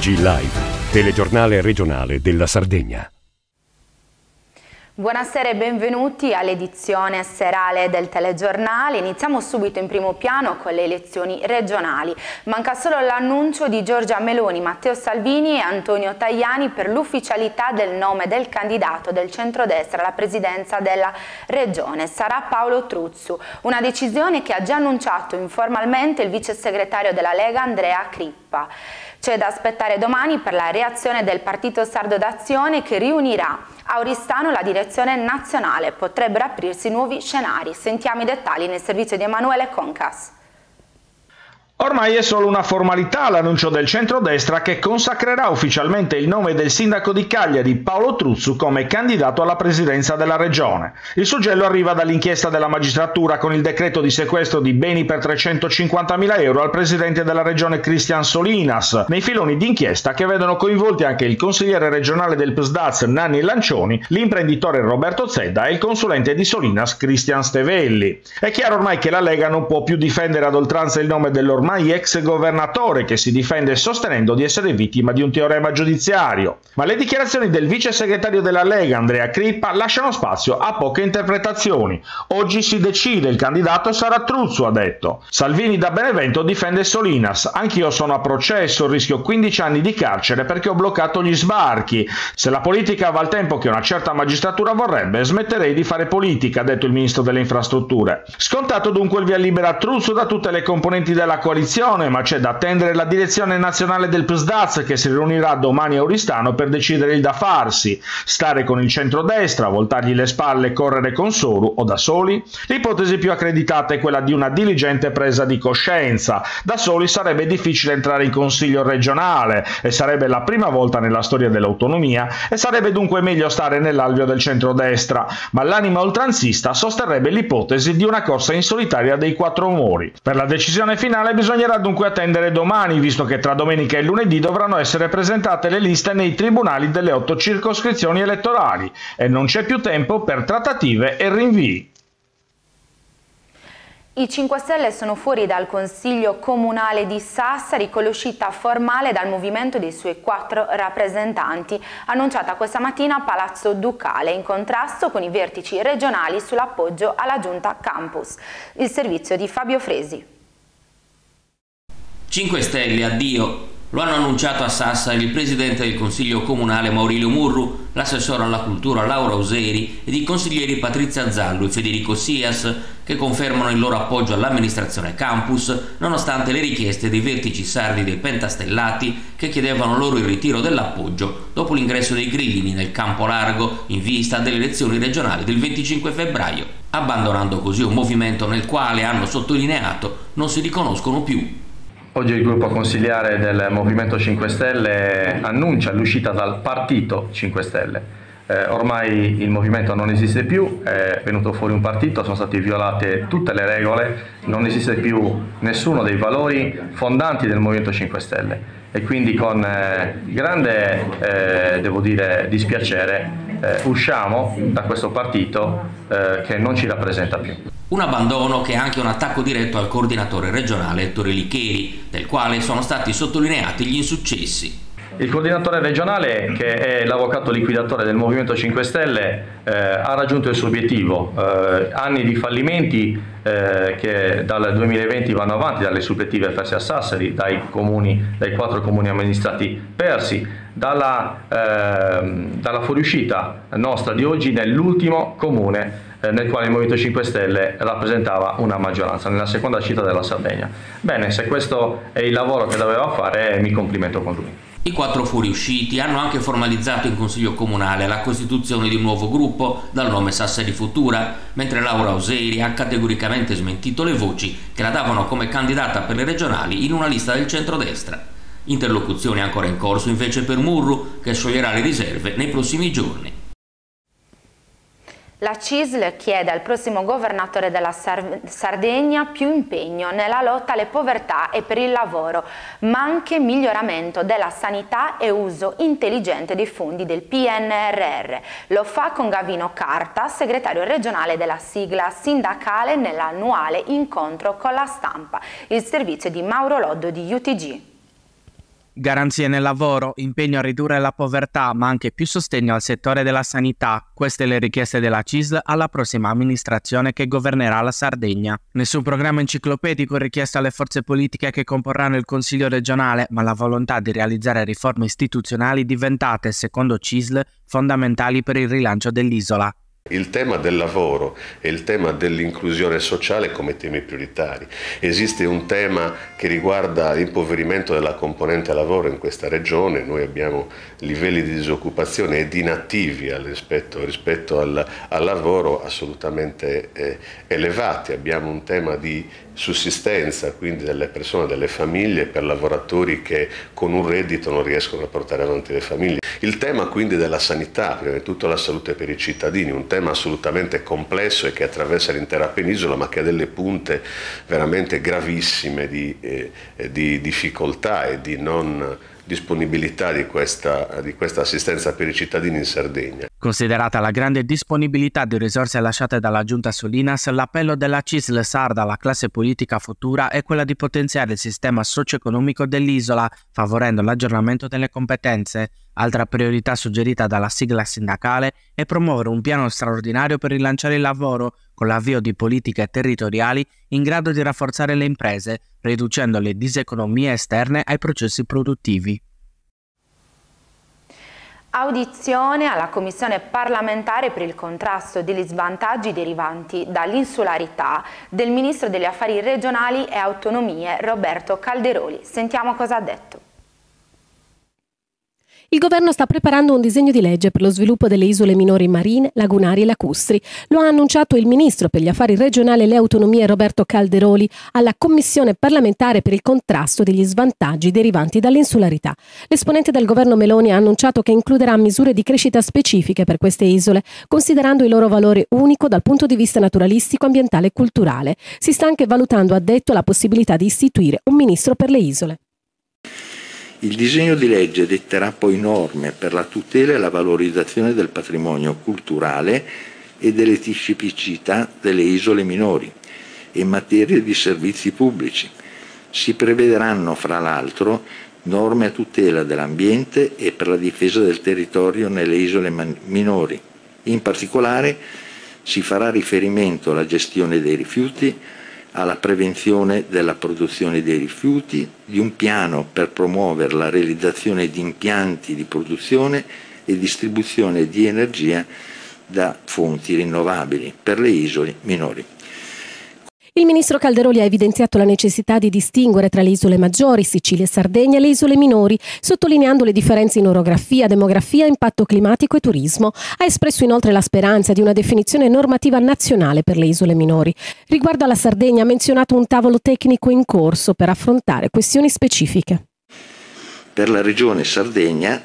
TG Live, telegiornale regionale della Sardegna. Buonasera e benvenuti all'edizione serale del telegiornale. Iniziamo subito in primo piano con le elezioni regionali. Manca solo l'annuncio di Giorgia Meloni, Matteo Salvini e Antonio Tajani per l'ufficialità del nome del candidato del centrodestra alla presidenza della regione. Sarà Paolo Truzzu, una decisione che ha già annunciato informalmente il vice segretario della Lega Andrea Crippa. C'è da aspettare domani per la reazione del Partito Sardo d'Azione che riunirà a Oristano la direzione nazionale. Potrebbero aprirsi nuovi scenari. Sentiamo i dettagli nel servizio di Emanuele Concas. Ormai è solo una formalità l'annuncio del centrodestra che consacrerà ufficialmente il nome del sindaco di Cagliari Paolo Truzzu come candidato alla presidenza della regione. Il suggello arriva dall'inchiesta della magistratura con il decreto di sequestro di beni per 350.000 euro al presidente della regione Cristian Solinas, nei filoni d'inchiesta che vedono coinvolti anche il consigliere regionale del PSDAZ Nanni Lancioni, l'imprenditore Roberto Zedda e il consulente di Solinas Cristian Stevelli. È chiaro ormai che la Lega non può più difendere ad oltranza il nome dell'ormai ormai ex governatore che si difende sostenendo di essere vittima di un teorema giudiziario. Ma le dichiarazioni del vice segretario della Lega, Andrea Crippa, lasciano spazio a poche interpretazioni. Oggi si decide, il candidato sarà Truzzo, ha detto. Salvini da Benevento difende Solinas. Anch'io sono a processo, rischio 15 anni di carcere perché ho bloccato gli sbarchi. Se la politica va al tempo che una certa magistratura vorrebbe, smetterei di fare politica, ha detto il ministro delle infrastrutture. Scontato dunque il via libera a Truzzo da tutte le componenti della coalizione coalizione, ma c'è da attendere la direzione nazionale del PSDAZ che si riunirà domani a Oristano per decidere il da farsi, stare con il centrodestra, voltargli le spalle e correre con Soru o da soli. L'ipotesi più accreditata è quella di una diligente presa di coscienza. Da soli sarebbe difficile entrare in consiglio regionale e sarebbe la prima volta nella storia dell'autonomia e sarebbe dunque meglio stare nell'alveo del centrodestra, ma l'anima oltranzista sosterrebbe l'ipotesi di una corsa in solitaria dei quattro umori. Per la decisione finale bisogna Bisognerà dunque attendere domani, visto che tra domenica e lunedì dovranno essere presentate le liste nei tribunali delle otto circoscrizioni elettorali e non c'è più tempo per trattative e rinvii. I 5 Stelle sono fuori dal Consiglio Comunale di Sassari con l'uscita formale dal movimento dei suoi quattro rappresentanti, annunciata questa mattina a Palazzo Ducale, in contrasto con i vertici regionali sull'appoggio alla Giunta Campus. Il servizio di Fabio Fresi. 5 Stelle, addio. Lo hanno annunciato a Sassari il presidente del Consiglio Comunale Maurilio Murru, l'assessore alla cultura Laura Useri ed i consiglieri Patrizia Zallo e Federico Sias, che confermano il loro appoggio all'amministrazione campus, nonostante le richieste dei vertici sardi dei Pentastellati che chiedevano loro il ritiro dell'appoggio dopo l'ingresso dei grillini nel campo largo in vista delle elezioni regionali del 25 febbraio, abbandonando così un movimento nel quale hanno sottolineato non si riconoscono più Oggi il gruppo consigliare del Movimento 5 Stelle annuncia l'uscita dal partito 5 Stelle. Eh, ormai il movimento non esiste più, è venuto fuori un partito, sono state violate tutte le regole, non esiste più nessuno dei valori fondanti del Movimento 5 Stelle e quindi con eh, grande, eh, devo dire, dispiacere eh, usciamo da questo partito eh, che non ci rappresenta più. Un abbandono che è anche un attacco diretto al coordinatore regionale Ettore Licheri, del quale sono stati sottolineati gli insuccessi. Il coordinatore regionale, che è l'avvocato liquidatore del Movimento 5 Stelle, eh, ha raggiunto il suo obiettivo. Eh, anni di fallimenti eh, che dal 2020 vanno avanti, dalle supplettive perse a Sassari, dai, comuni, dai quattro comuni amministrati persi, dalla, ehm, dalla fuoriuscita nostra di oggi nell'ultimo comune eh, nel quale il Movimento 5 Stelle rappresentava una maggioranza, nella seconda città della Sardegna. Bene, se questo è il lavoro che doveva fare, mi complimento con lui. I quattro fuoriusciti hanno anche formalizzato in Consiglio Comunale la costituzione di un nuovo gruppo dal nome Sassari Futura, mentre Laura Oseri ha categoricamente smentito le voci che la davano come candidata per le regionali in una lista del centrodestra. Interlocuzione ancora in corso invece per Murru, che scioglierà le riserve nei prossimi giorni. La CISL chiede al prossimo governatore della Sardegna più impegno nella lotta alle povertà e per il lavoro, ma anche miglioramento della sanità e uso intelligente dei fondi del PNRR. Lo fa con Gavino Carta, segretario regionale della sigla sindacale nell'annuale incontro con la stampa, il servizio di Mauro Loddo di UTG. Garanzie nel lavoro, impegno a ridurre la povertà, ma anche più sostegno al settore della sanità. Queste le richieste della CISL alla prossima amministrazione che governerà la Sardegna. Nessun programma enciclopedico richiesto alle forze politiche che comporranno il Consiglio regionale, ma la volontà di realizzare riforme istituzionali diventate, secondo CISL, fondamentali per il rilancio dell'isola. Il tema del lavoro e il tema dell'inclusione sociale come temi prioritari. Esiste un tema che riguarda l'impoverimento della componente lavoro in questa regione, noi abbiamo livelli di disoccupazione ed inattivi rispetto, rispetto al, al, lavoro assolutamente eh, elevati, abbiamo un tema di sussistenza, quindi delle persone, delle famiglie, per lavoratori che con un reddito non riescono a portare avanti le famiglie. Il tema quindi della sanità, prima di tutto la salute per i cittadini, un tema assolutamente complesso e che attraversa l'intera penisola ma che ha delle punte veramente gravissime di, eh, di difficoltà e di non disponibilità di questa, di questa assistenza per i cittadini in Sardegna. Considerata la grande disponibilità di risorse lasciate dalla giunta Solinas, l'appello della CISL sarda alla classe politica futura è quella di potenziare il sistema socio-economico dell'isola, favorendo l'aggiornamento delle competenze. Altra priorità suggerita dalla sigla sindacale è promuovere un piano straordinario per rilanciare il lavoro, con l'avvio di politiche territoriali in grado di rafforzare le imprese, riducendo le diseconomie esterne ai processi produttivi. Audizione alla Commissione parlamentare per il contrasto degli svantaggi derivanti dall'insularità del Ministro degli Affari regionali e autonomie Roberto Calderoli. Sentiamo cosa ha detto. Il governo sta preparando un disegno di legge per lo sviluppo delle isole minori marine, lagunari e lacustri. Lo ha annunciato il ministro per gli affari regionali e le autonomie Roberto Calderoli alla Commissione parlamentare per il contrasto degli svantaggi derivanti dall'insularità. L'esponente del governo Meloni ha annunciato che includerà misure di crescita specifiche per queste isole, considerando il loro valore unico dal punto di vista naturalistico, ambientale e culturale. Si sta anche valutando, ha detto, la possibilità di istituire un ministro per le isole. Il disegno di legge detterà poi norme per la tutela e la valorizzazione del patrimonio culturale e delle tipicità delle isole minori in materia di servizi pubblici. Si prevederanno, fra l'altro, norme a tutela dell'ambiente e per la difesa del territorio nelle isole minori. In particolare si farà riferimento alla gestione dei rifiuti, alla prevenzione della produzione dei rifiuti, di un piano per promuovere la realizzazione di impianti di produzione e distribuzione di energia da fonti rinnovabili per le isole minori. Il ministro Calderoli ha evidenziato la necessità di distinguere tra le isole maggiori, Sicilia e Sardegna, e le isole minori, sottolineando le differenze in orografia, demografia, impatto climatico e turismo. Ha espresso inoltre la speranza di una definizione normativa nazionale per le isole minori. Riguardo alla Sardegna ha menzionato un tavolo tecnico in corso per affrontare questioni specifiche. Per la regione Sardegna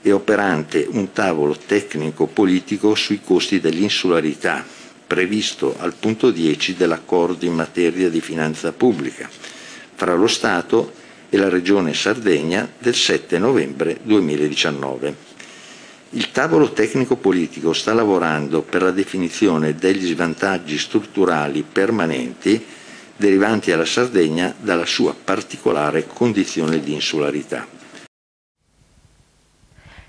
è operante un tavolo tecnico-politico sui costi dell'insularità previsto al punto 10 dell'accordo in materia di finanza pubblica fra lo Stato e la Regione Sardegna del 7 novembre 2019. Il tavolo tecnico-politico sta lavorando per la definizione degli svantaggi strutturali permanenti derivanti alla Sardegna dalla sua particolare condizione di insularità.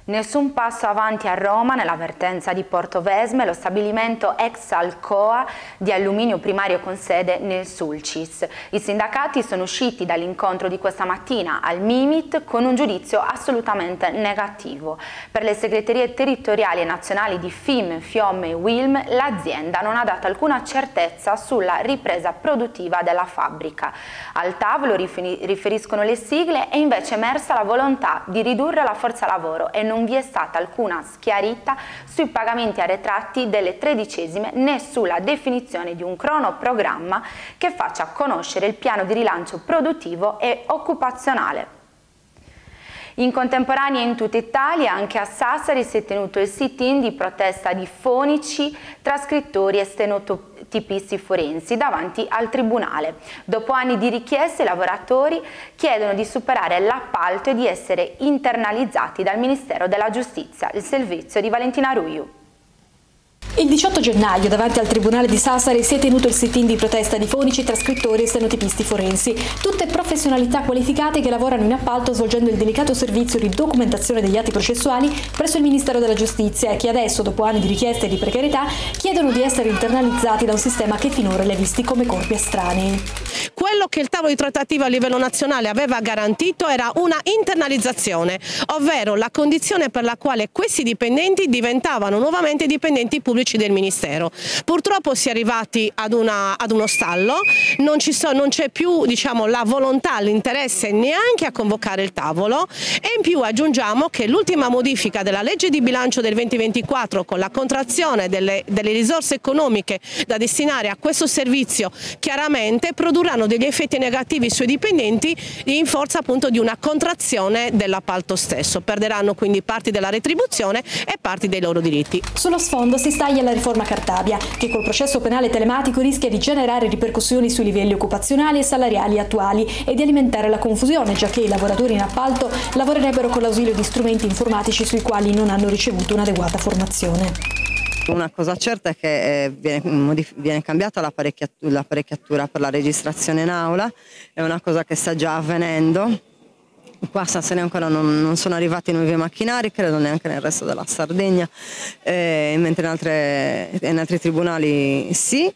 Nessun passo avanti a Roma nell'avvertenza di Porto Vesme, lo stabilimento ex Alcoa di alluminio primario con sede nel Sulcis. I sindacati sono usciti dall'incontro di questa mattina al Mimit con un giudizio assolutamente negativo. Per le segreterie territoriali e nazionali di FIM, FIOM e WILM l'azienda non ha dato alcuna certezza sulla ripresa produttiva della fabbrica. Al tavolo riferiscono le sigle e invece è emersa la volontà di ridurre la forza lavoro e non non vi è stata alcuna schiarita sui pagamenti arretrati delle tredicesime né sulla definizione di un cronoprogramma che faccia conoscere il piano di rilancio produttivo e occupazionale. In contemporanea in tutta Italia, anche a Sassari, si è tenuto il sit-in di protesta di fonici, trascrittori e stenotipisti forensi davanti al Tribunale. Dopo anni di richieste, i lavoratori chiedono di superare l'appalto e di essere internalizzati dal Ministero della Giustizia. Il servizio di Valentina Ruiu. Il 18 gennaio davanti al Tribunale di Sassari si è tenuto il sit-in di protesta di fonici, trascrittori e stenotipisti forensi, tutte professionalità qualificate che lavorano in appalto svolgendo il delicato servizio di documentazione degli atti processuali presso il Ministero della Giustizia e che adesso, dopo anni di richieste e di precarietà, chiedono di essere internalizzati da un sistema che finora li ha visti come corpi estranei. Quello che il tavolo di trattativa a livello nazionale aveva garantito era una internalizzazione, ovvero la condizione per la quale questi dipendenti diventavano nuovamente dipendenti pubblici del Ministero. Purtroppo si è arrivati ad, una, ad uno stallo, non, c'è più diciamo, la volontà, l'interesse neanche a convocare il tavolo e in più aggiungiamo che l'ultima modifica della legge di bilancio del 2024 con la contrazione delle, delle risorse economiche da destinare a questo servizio chiaramente produrranno degli effetti negativi sui dipendenti in forza appunto di una contrazione dell'appalto stesso. Perderanno quindi parti della retribuzione e parti dei loro diritti. Sullo sfondo si staglia la riforma Cartabia, che col processo penale telematico rischia di generare ripercussioni sui livelli occupazionali e salariali attuali e di alimentare la confusione, già che i lavoratori in appalto lavorerebbero con l'ausilio di strumenti informatici sui quali non hanno ricevuto un'adeguata formazione. Una cosa certa è che eh, viene, viene cambiata l'apparecchiatura per la registrazione in aula, è una cosa che sta già avvenendo. Qua a Sassari ancora non, non, sono arrivati nuovi macchinari, credo neanche nel resto della Sardegna, eh, mentre in, altre, in, altri tribunali sì.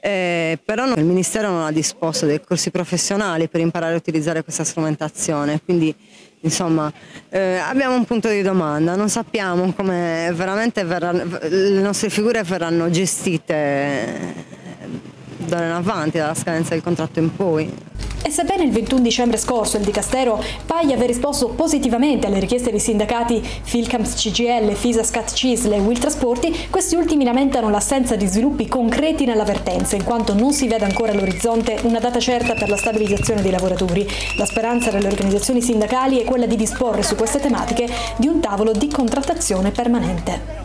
Eh, però il Ministero non ha disposto dei corsi professionali per imparare a utilizzare questa strumentazione, quindi Insomma, eh, abbiamo un punto di domanda, non sappiamo come veramente verranno, le nostre figure verranno gestite d'ora in avanti, dalla scadenza del contratto in poi. E sebbene il 21 dicembre scorso il Dicastero paglia aver risposto positivamente alle richieste dei sindacati Filcams CGL, Fisa Scat Cisle e Will Trasporti, questi ultimi lamentano l'assenza di sviluppi concreti nella vertenza, in quanto non si vede ancora all'orizzonte una data certa per la stabilizzazione dei lavoratori. La speranza delle organizzazioni sindacali è quella di disporre su queste tematiche di un tavolo di contrattazione permanente.